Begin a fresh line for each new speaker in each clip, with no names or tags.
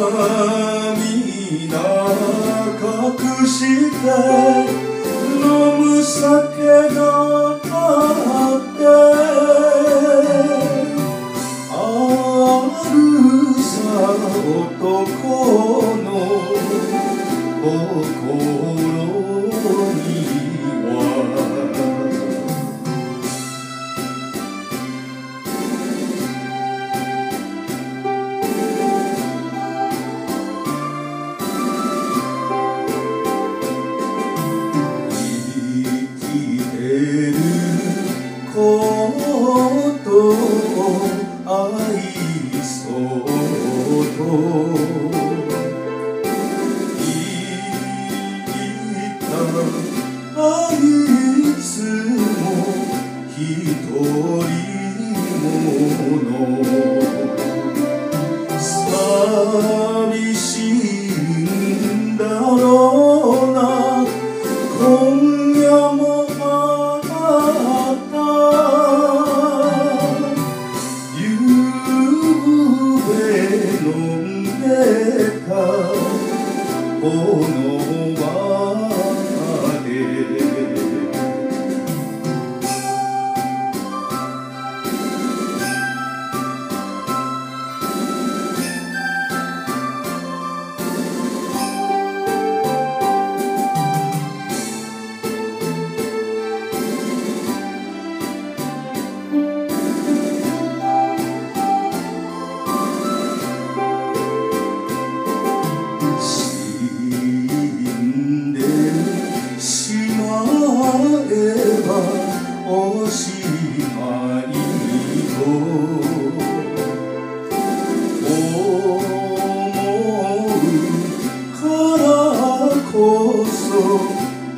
涙隠して飲む酒があってあるさ男の心愛そうと言ったあいつも一人。こ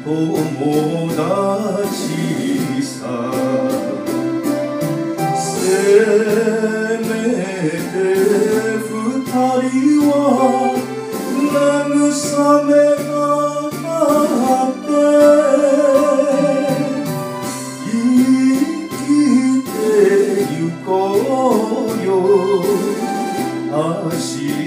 友達さ。せめて二人は慰め合って。生きてゆこうよ。明日